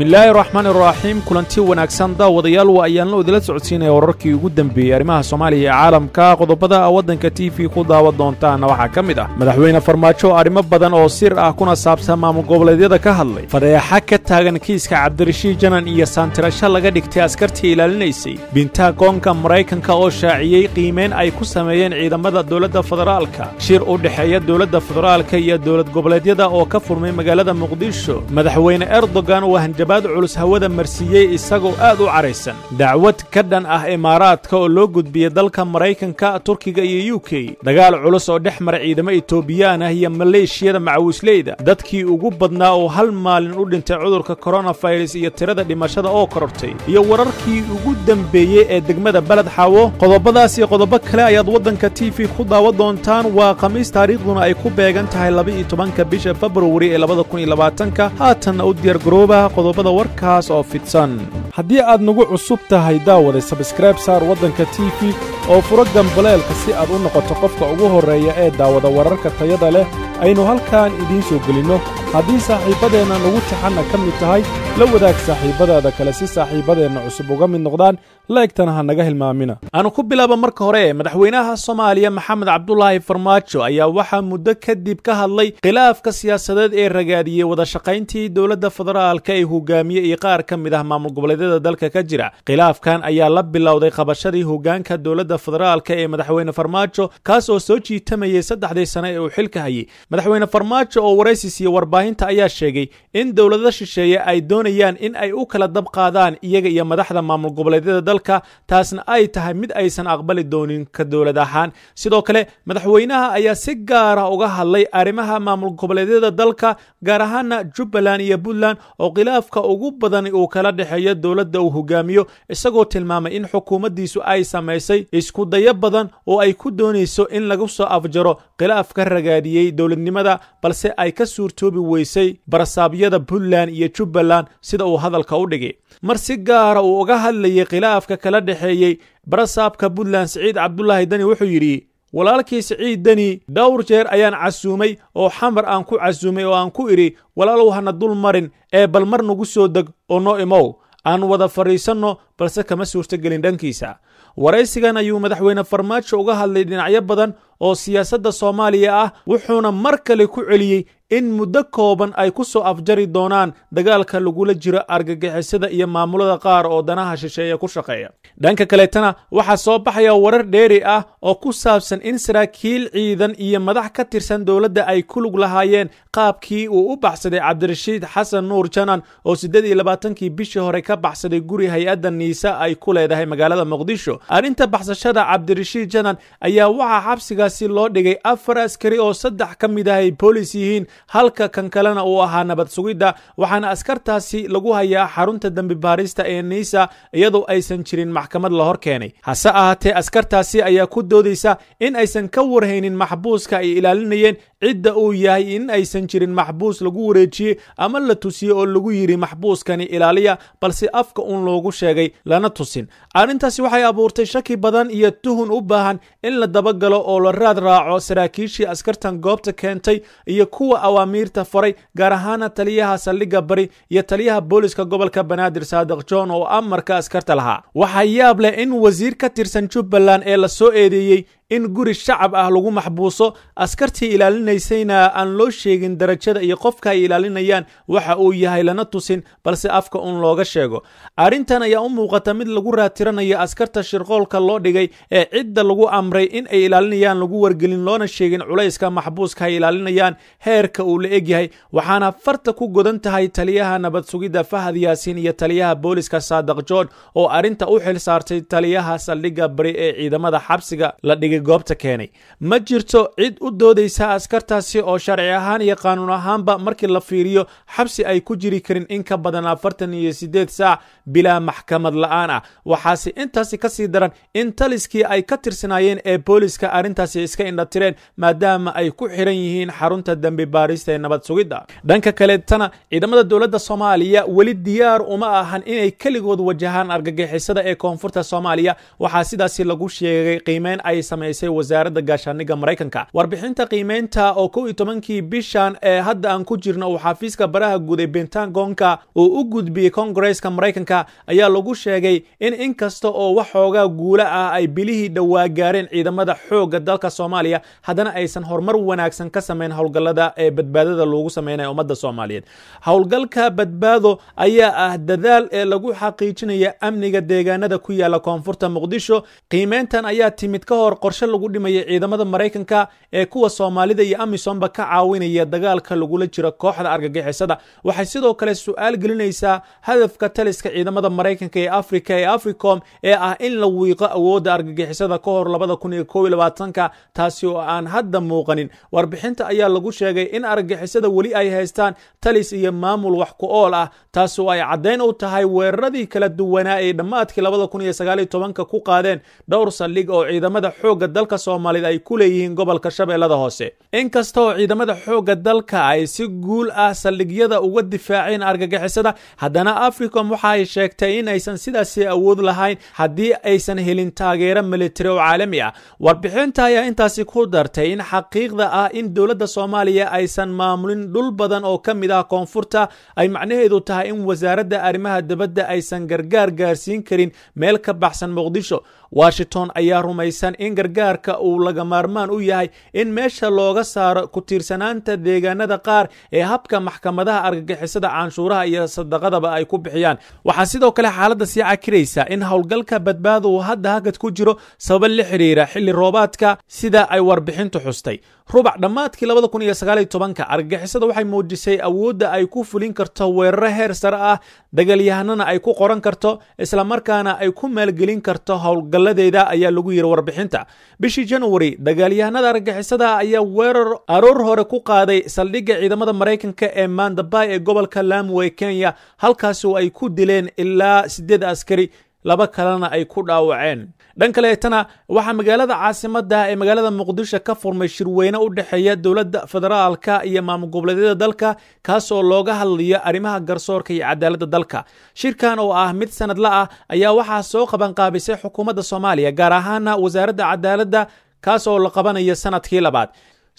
bismillaahi raxmaan iraxiim kulanti wanaagsan daawadayaal waa ayaanlo idila socodsiinaya wararkii ugu dembeeyey arrimaha soomaaliya ee caalamka. Qodobada waddanka t v ku daawan doontaana waxaa ka mid ah madaxweyne farmaajo arrimo badan oo sir ah kuna saabsan maamul goboleedyada ka hadlay. Fadeexa ka taagan kiiska cabdirashiid janan iyo saantirasho laga dhigtay askartii ilaalinaysay. Bintagoonka maraykanka oo shaaciyey qiimeyn ay ku sameeyeen ciidamada dowladda federaalka. Shir u dhexeeya dowladda federaalka iyo dowlad goboleedyada oo ka furmay magaalada muqdisho. Madaxweyne erdogan hanjabaad culus hawada marsiiyey isagoo aad u caraysan. Dacwad ka dhan ah imaaraadka oo loo gudbiyey dalka maraykanka turkiga iyo u k. Dagaal culus oo dhex mara ciidamo etoobiyaan ah iyo maleeshiyada macawisleyda dadkii ugu badnaa oo hal maalin u dhintay cudurka koronafirus iyo tirada dhimashada oo korortay. Iyo wararkii ugu dembeeyey ee degmada beled xaawo qodobadaas iyo qodobo kale ayaad waddanka t v ku daawan doontaan. Waa khamiis taariikhduna ay ku beegan tahay laba-iyo tobanka bisha februari ee labada kun iyo labaatanka. Haatanna u diyaargarooba qodobada warkaas oo fidsan. Haddii aad nagu cusub tahay daawaday sabskrayb saar waddanka t v oo furo gambaleelka si aad u noqoto qofka ugu horreeya ee daawada wararka tayada leh aynu halkan idiin soo gelinno haddii saaxiibbadeenna nagu taxanna ka mid tahay la wadaag saaxiibbadaada kale si saaxiibbadeenna cusub uga mid noqdaan laegtana ha naga hilmaamina. Aanu ku bilaaba marka hore madaxweynaha soomaaliya maxamed cabdulaahi farmaajo ayaa waxaa muddo kadib ka hadlay khilaafka siyaasadeed ee ragaadiyey wadashaqayntii dowladda federaalka ee hogaamiye iyo qaar ka mid ah maamul goboleedyada dalka ka jira. Khilaafkan ayaa la bilowday qabashadii hogaanka dowladda federaalka ee madaxweyne farmaajo kaas oo soo jiitamayay saddexdii sane ee uu xilka hayay madaxweyne farmaajo oo waraysis iyo warbaahinta ayaa sheegay in dowlado shisheeye ay doonayaan in ay u kala dab qaadaan iyaga iyo madaxda maamul goboleedyada dalka taasna ay tahay mid aysan aqbali doonin ka dowlad ahaan. Sidoo kale madaxweynaha ayaa si gaara uga hadlay arrimaha maamul goboleedyada dalka gaar ahaana jubbaland iyo puntland oo khilaafka ugu badan uu kala dhexeeyo dowladda uu hogaamiyo isagoo tilmaamay in xukuumaddiisu ay samaysay iskudayo badan oo ay ku doonayso in lagu soo afjaro khilaaf ka ragaadiyey dowladnimada balse ay ka suurtoobi weysay barasaabyada puntland iyo jubbaland sida uu hadalka u dhigay. Mar si gaara uu uga hadlayay khilaafka kala dhexeeyey barasaabka puntland siciid cabdulaahi dani wuxuu yidhi walaalkii siciid deni dhowr jeer ayaan casuumay oo xamar aan ku casuumay oo aan ku idhi walaalow hana dul marin ee bal mar nagu soo deg oo noo imow aan wada fadhiisanno balse kama suurtogelin dhankiisa. Waraysigan ayuu madaxweyne farmaajo uga hadlay dhinacyo badan oo siyaasadda soomaaliya ah wuxuuna mar kale ku celiyey in muddo kooban ay ku soo afjari doonaan dagaalka lagula jiro argagixisada iyo maamulada qaar oo danaha shisheeye ku shaqeeya. Dhanka kaleetana waxaa soo baxaya warar dheeri ah oo ku saabsan in saraakiil ciidan iyo madax ka tirsan dowladda ay ku lug lahaayeen qaabkii uu u baxsaday cabdirashiid xasan nuur janan oo siddeed iyo labaatankii bishii hore ka baxsaday guri hay'adda niisa ay ku leedahay magaalada muqdisho arrinta baxsashada cabdirashiid janan ayaa waxaa xabsigaasi loo dhigay afar askari oo saddex ka mid ah ay boolis yihiin halka kan kalena uu ahaa nabad sugidda waxaana askartaasi lagu hayaa xarunta dembi baarista ee niisa iyadoo aysan jirin maxkamad la hor keenay. Hase ahaatee askartaasi ayaa ku doodaysa in aysan ka warhaynin maxbuuska ay ilaalinayeen cidda uu yahay in aysan jirin maxbuus lagu wareejiyey ama la tusiyey oo lagu yidhi maxbuuskani ilaaliya balse afka uun loogu sheegay lana tusin. Arrintaasi waxay abuurtay shaki badan iyo tuhun u baahan in la dabagalo oo la raad raaco saraakiishii askartan goobta keentay iyo kuwa awaamiirta faray gaar ahaana taliyaha saldhigga bari iyo taliyaha booliska gobolka banaadir saadiq john oo amarka askarta lahaa. Waxaa yaab leh in wasiir ka tirsan jubbaland ee la soo eedeeyey in guri shacab ah lagu maxbuuso. Askartii ilaalinaysayna aan loo sheegin darajada iyo qofka ay ilaalinayaan waxa uu yahay lana tusin balse afka uun looga sheego. Arrintan ayaa u muuqata mid lagu raatiranayo askarta shirqoolka loo dhigay ee cidda lagu amray in ay ilaalinayaan lagu wargelin loona sheegin culayska maxbuuska ay ilaalinayaan heerka uu la egyahay waxaana farta ku godan tahay taliyaha nabad sugidda fahad yaasiin iyo taliyaha booliska saadiq john oo arrinta u xil saartay taliyaha saldhigga bari ee ciidamada xabsiga la dhigay goobta keenay. Ma jirto cid u doodaysa askartaasi oo sharci ahaan iyo qaanuun ahaanba markii la fiiriyo xabsi ay ku jiri karin in ka badan afartan iyo siddeed saac bilaa maxkamad la'aan ah. Waxaase intaasi ka sii daran in taliskii ay ka tirsanaayeen ee booliska arrintaasi iska indhatireen maadaama ay ku xiran yihiin xarunta dembi baarista ee nabad sugidda. Dhanka kaleetana ciidamada dowladda soomaaliya weli diyaar uma ahan inay keligood wajahaan argagixisada ee koonfurta soomaaliya. Waxaa sidaasi lagu sheegay qiimeyn ay samay samaysay wasaaradda gaashaaniga maraykanka. Warbixinta qiimeynta oo kow iyo tobankii bishan ee hadda aan ku jirno uu xafiiska baraha guud ee bentagonka uu u gudbiyey kongareska maraykanka ayaa lagu sheegay in inkasta oo waxoogaa guula ah ay bilihii dhowaa gaareen ciidamada xoogga dalka soomaaliya haddana aysan horumar wanaagsan ka samayn howlgallada ee badbaadada loogu sameynaya ummadda soomaaliyeed. Howlgalka badbaado ayaa ah dadaal ee lagu xaqiijinaya amniga deegaanada ku yaalla koonfurta muqdisho. Qiimeyntan ayaa timid ka hor qorshe lagu dhimaya ciidamada maraykanka ee kuwa soomaalida iyo amisomba ka caawinaya dagaalka lagula jiro kooxda argagixisada. Waxay sidoo kale su'aal gelinaysaa hadafka taliska ciidamada maraykanka ee afrika ee africom ee ah in la wiiqo awoodda argagixisada ka hor labada kun iyo kow iyo labaatanka taasi oo aan hadda muuqanin. Warbixinta ayaa lagu sheegay in argagixisada weli ay haystaan talis iyo maamul wax ku ool ah taasi oo ay caddayn u tahay weeraradii kala duwanaa ee dhammaadkii labada kun iyo sagaal iyo tobanka ku qaadeen dhowr saldhig oo ciidamada xoogga dalka soomaaliyeed ay ku leeyihiin gobolka shabeellada hoose. Inkasta oo ciidamada xoogga dalka ay si guul ah saldhigyada uga difaaceen argagixisada haddana africom waxa ay sheegtay in aysan sidaasi awood lahayn haddii aysan helin taageero militari oo caalami ah. Warbixinta ayaa intaasi ku dartay in xaqiiqda ah in dowladda soomaaliya aysan maamulin dhul badan oo ka mid ah koonfurta ay macnaheedu tahay in wasaaradda arrimaha dibadda aysan gargaar gaarsiin karin meel ka baxsan muqdisho washington ayaa rumaysan in gargaarka uu laga maarmaan u yahay in meesha looga saaro ku tiirsanaanta deegaanada qaar ee habka maxkamadaha argagixisada canshuuraha iyo sadaqadaba ay ku bixiyaan. Waxaa sidoo kale xaaladda sii cakiraysa in howlgalka badbaado uu hadda hagad ku jiro sababa la xidhiira xilli roobaadka sida ay warbixintu xustay rubac dhammaadkii labada kun iyo sagaal iyo tobanka argagixisada waxay muujisay awoodda ay ku fulin karto weeraro heer sare ah dagaalyahanana ay ku qoran karto islamarkaana ay ku maalgelin karto howlgalladeeda ayaa lagu yiri warbixinta. Bishii januari dagaalyahanada argagixisada ayaa weerar aroor hore ku qaaday saldhigga ciidamada maraykanka ee mandabay ee gobolka lamu ee kenya halkaasi oo ay ku dileen ilaa siddeed askari laba kalena ay ku dhaawaceen. Dhan kaleetana waxaa magaalada caasimadda ee magaalada muqdisho ka furmay shirweyne u dhexeeya dowladda federaalka iyo maamul goboleedyada dalka kaas oo looga hadlayo arrimaha garsoorka iyo cadaaladda dalka. Shirkan oo ah mid sanadla ah ayaa waxaa soo qabanqaabisay xukuumadda soomaaliya gaar ahaana wasaaradda cadaaladda kaas oo la qabanayo sannadkii labaad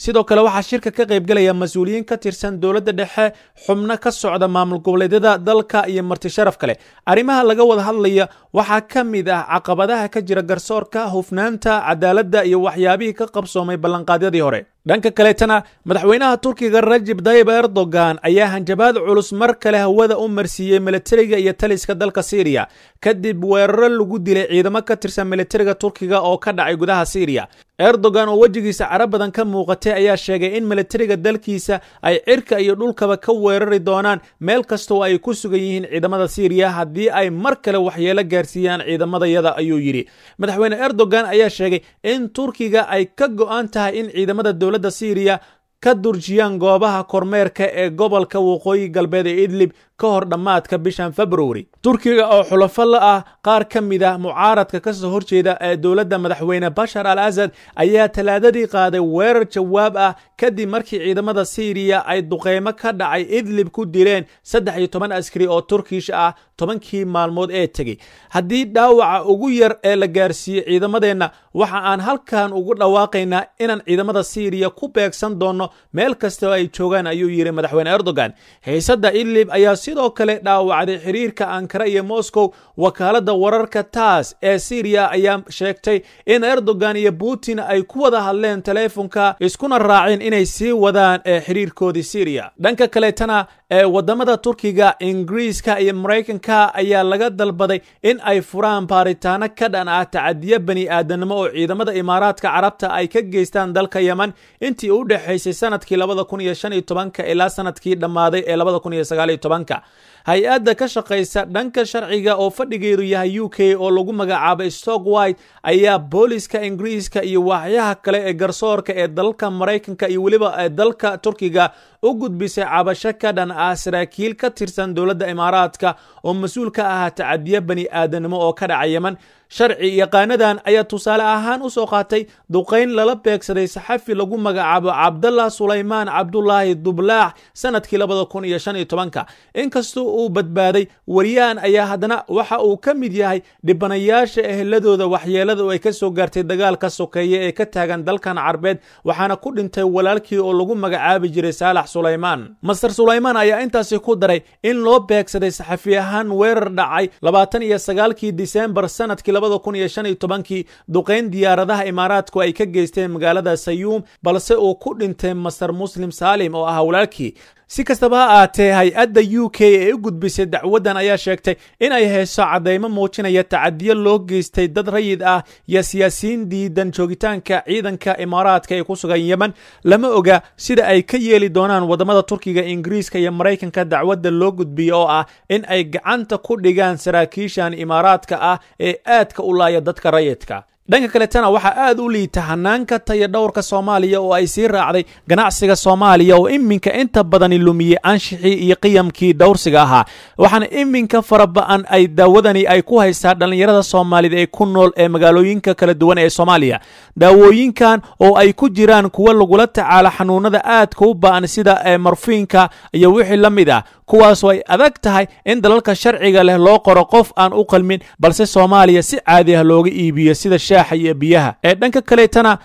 sidoo kale waxaa shirka ka qaybgalaya mas'uuliyiin ka tirsan dowladda dhexe xubno ka socda maamul goboleedyada dalka iyo marti sharaf kale. Arrimaha laga wada hadlaya waxaa ka mid ah caqabadaha ka jira garsoorka hufnaanta cadaaladda iyo waxyaabihii ka qabsoomay ballanqaadyadii hore dhanka kaleetana madaxweynaha turkiga rajib dayib erdogan ayaa hanjabaad culus mar kale hawada u marsiiyey militariga iyo taliska dalka syriya kadib weeraro lagu dilay ciidamo ka tirsan militariga turkiga oo ka dhacay gudaha syriya erdogan oo wejigiisa cara badan ka muuqatay ayaa sheegay in militariga dalkiisa ay cirka iyo dhulkaba ka weerari doonaan meel kasta oo ay ku sugan yihiin ciidamada syriya haddii ay mar kale waxyeelo gaarsiiyaan ciidamadayada ayuu yidhi. Madaxweyne erdogan ayaa sheegay in turkiga ay ka go'an tahay in ciidamada dowladda syriya ka durjiyaan goobaha kormeerka ee gobolka waqooyi galbeed ee idlib ka hor dhammaadka bishan februari turkiga oo xulafo la ah qaar ka mid ah mucaaradka ka soo horjeeda ee dowladda madaxweyne bashar al asad ayaa talaadadii qaaday weerar jawaab ah kadib markii ciidamada syriya ay duqeymo ka dhacay idlib ku dileen saddex iyo toban askari oo turkish ah tobankii maalmood ee tegey. Haddii dhaawaca ugu yar ee la gaarsiiyey ciidamadeenna waxa aan halkan ugu dhawaaqaynaa inaan ciidamada syriya ku beegsan doonno meel kasta oo ay joogaan ayuu yidhi madaxweyne erdogan. Xiisadda idlib ayaa sidoo kale dhaawacday xiriirka ankara iyo moscow. Wakaaladda wararka taas ee syriya ayaa sheegtay in erdogan iyo putin ay ku wada hadleen teleefonka iskuna raaceen inay sii wadaan ee xiriirkoodii syriya dhanka kaleetana ee waddamada turkiga ingiriiska iyo maraykanka ayaa laga dalbaday in ay furaan baaritaano ka dhan ah tacadiyo bani aadanimo oo ciidamada imaaraadka carabta ay ka geystaan dalka yeman intii u dhexaysay sannadkii labada kun iyo shan iyo tobanka ilaa sannadkii dhammaaday ee labada kun iyo sagaal iyo tobanka hay'adda ka shaqaysa dhanka sharciga oo fadhigeedu yahay u k oo lagu magacaabay stock white ayaa booliska ingiriiska iyo waaxyaha kale ee garsoorka ee dalka maraykanka iyo weliba ee dalka turkiga u gudbisay cabasho ka dhan ah saraakiil ka tirsan dowladda imaaraadka oo mas'uul ka ahaa tacadiyo bani aadanimo oo ka dhaca yeman sharci yaqaanadan ayaa tusaale ahaan u soo qaatay duqayn lala beegsaday saxafi lagu magacaabo cabdallah sulaymaan cabdulaahi dublaax sannadkii labada kun iyo shan iyo tobanka. Inkastoo uu badbaaday wariyahan ayaa haddana waxa uu ka mid yahay dhibanayaasha eheladooda waxyeelada oo ay ka soo gaartay dagaalka sokeeye ee ka taagan dalkan carbeed waxaana ku dhintay walaalkii oo lagu magacaabi jiray saalax sulaymaan. Master sulaymaan ayaa intaasi ku daray in loo beegsaday saxafi ahaan weerar dhacay labaatan iyo sagaalkii disembar sannadkii labada kun iyo shan iyo tobankii duqayn diyaaradaha imaaraadku ay ka geysteen magaalada sayuum balse uu ku dhintay master muslim saalim oo ahaa walaalkii si kastaba ha aatee hay'adda u k ee u gudbisay dacwaddan ayaa sheegtay in ay hayso caddaymo muujinaya tacadiyo loo geystay dad rayid ah iyo siyaasiyiin diidan joogitaanka ciidanka imaaraadka ee ku sugan yemen. Lama oga sida ay ka yeeli doonaan waddamada turkiga ingiriiska iyo maraykanka dacwadda loo gudbiyo oo ah in ay gacanta ku dhigaan saraakiishan imaaraadka ah ee aadka u laaya dadka rayidka dhanka kaletana waxaa aad u liita hanaanka taya dhowrka soomaaliya oo ay sii raacday ganacsiga soomaaliya oo iminka inta badani lumiyey anshixii iyo qiyamkii dhowrsiga ahaa. Waxaana iminka faraba'an ay daawadani ay ku haystaa dhallinyarada soomaalida ee ku nool ee magaalooyinka kala duwan ee soomaaliya. Daawooyinkan oo ay ku jiraan kuwa lagula tacaalo xanuunada aadka u ba'an sida marfiinka iyo wixii la mid ah kuwaasoo ay adag tahay in dalalka sharciga leh loo qoro qof aan u qalmin balse soomaaliya si caadi ah looga iibiyo sida shaaxa iyo biyaha. Ee dhanka kaleetana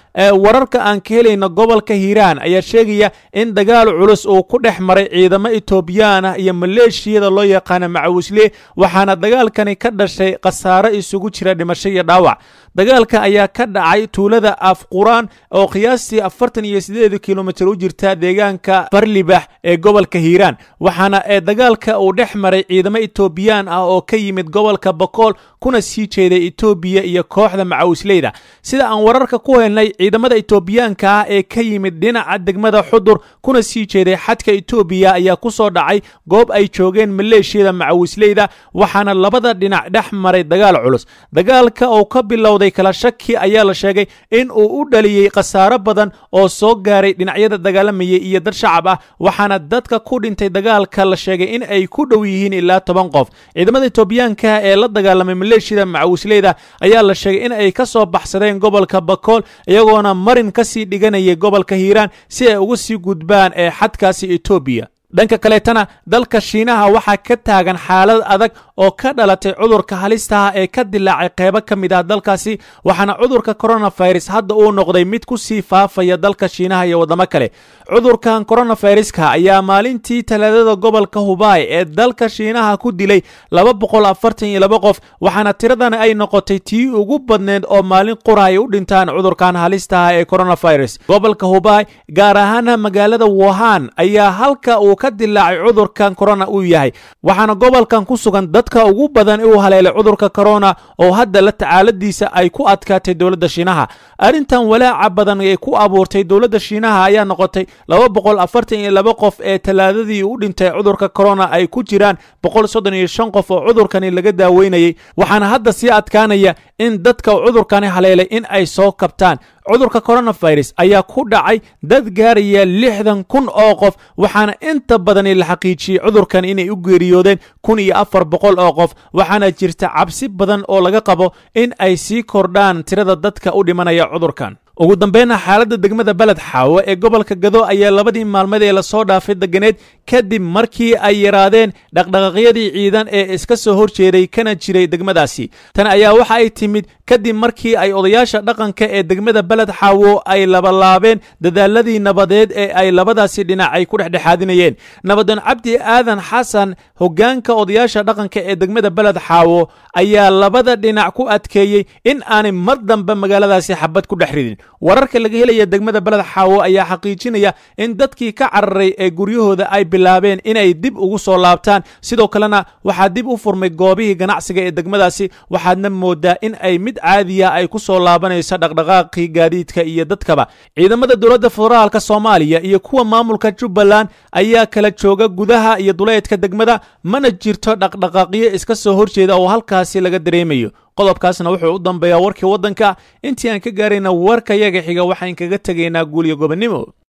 wararka aan ka helayno gobolka hiiraan ayaa sheegaya in dagaal culus uu ku dhex maray ciidamo etoobiyaan iyo maleeshiyada loo yaqaana macawisle waxaana dagaalkani ka dhashay khasaaro isugu jira dhimasho iyo dhaawac dagaalka ayaa ka dhacay tuulada afquraan oo qiyaastii afartan iyo sideed kilomitir u jirta deegaanka farlibax ee gobolka hiiraan waxaana ee dagaalka uu dhex maray ciidamo etoobiyaan ah oo ka yimid gobolka bakool kuna sii jeeday etoobiya iyo kooxda macawisleyda. Sida aan wararka ku helnay ciidamada etoobiyaanka ah ee ka yimid dhinaca degmada xudur kuna sii jeeday xadka etoobiya ayaa ku soo dhacay goob ay joogeen maleeshiyada macawisleyda waxaana labada dhinac dhex maray dagaal culus. Dagaalka oo ka bilowday kala shaki ayaa la sheegay in uu u dhaliyey khasaaro badan oo soo gaaray dhinacyada dagaalamayay iyo dad shacab ah waxaana dadka ku dhintay dagaalka la sheegay in ay ku dhow yihiin ilaa toban qof. Ciidamada etoobiyaanka ee la dagaalamay maleeshiyada macawisleyda ayaa la sheegay in ay ka soo baxsadeen gobolka bakool iyagoona marin ka sii dhiganayay gobolka hiiraan si ay uga sii gudbaan ee xadkaasi etoobiya dhanka kaleetana dalka shiinaha waxaa ka taagan xaalad adag oo ka dhalatay cudurka halistaha ee ka dilaacay qeybo ka mid ah dalkaasi waxaana cudurka coronavirus hadda uu noqday mid ku sii faafaya dalka shiinaha iyo waddamo kale. Cudurkan coronaviruska ayaa maalintii talaadada gobolka hubaay ee dalka shiinaha ku dilay qof waxaana tiradani ay noqotay tii ugu badneed oo maalin qura ay u dhintaan cudurkan halistaha ee coronavirus. Gobolka hubaay gaar ahaana magaalada wuhan ayaa halka uu ka dilaacay cudurkan corona uu yahay. Waxaana gobolkan ku sugan dadka ugu badan uu haleelay cudurka corona oo hadda la tacaaladiisa ay ku adkaatay dowladda shiinaha. Arrintan walaaca badan ee ku abuurtay dowladda shiinaha ayaa noqotay laba boqol afartan iyo laba qof ee talaadadii u dhintay cudurka corona ay ku jiraan boqol soddon iyo shan qof oo cudurkani laga daaweynayay. Waxaana hadda sii adkaanaya in dadka cudurkani haleelay in ay soo kabtaan cudurka coronavirus ayaa ku dhacay dad gaaraya lixdan kun oo qof waxaana inta badani la xaqiijiyey cudurkan inay u geeriyoodeen kun iyo afar boqol oo qof waxaana jirta cabsi badan oo laga qabo in ay sii kordhaan tirada dadka u dhimanaya cudurkan ugu dambeynna xaaladda degmada beled xaawo ee gobolka gado ayaa labadii maalmood ee la soo dhaafay deganeed kadib markii ay yaraadeen dhaqdhaqaaqyadii ciidan ee iska soo horjeeday kana jiray degmadaasi. Tan ayaa waxa ay timid kadib markii ay odayaasha dhaqanka ee degmada beled xaawo ay labalaabeen dadaaladii nabadeed ee ay labadaasi dhinac ay ku dhexdhexaadinayeen. Nabadoon cabdi aadan xasan hoggaanka odayaasha dhaqanka ee degmada beled xaawo ayaa labada dhinac ku adkeeyey in aanay mar dambe magaaladaasi xabad ku dhex ridin wararka laga helaya degmada beled xaawo ayaa xaqiijinaya in dadkii ka cararay ee guryahooda ay bilaabeen inay dib ugu soo laabtaan. Sidoo kalena waxaa dib u furmay goobihii ganacsiga ee degmadaasi. Waxaadna moodaa in ay mid caadiya ay ku soo laabanayso dhaqdhaqaaqii gaadiidka iyo dadkaba. Ciidamada dowladda federaalka soomaaliya iyo kuwa maamulka jubbaland ayaa kala jooga gudaha iyo duleedka degmada mana jirto dhaqdhaqaaqyo iska soo horjeeda oo halkaasi laga dareemayo qodobkaasna wuxuu u dambeeyaa warkii waddanka. Intii aan ka gaarayna warka yaga xiga waxaan kaga tegaynaa guuliyo gobonnimo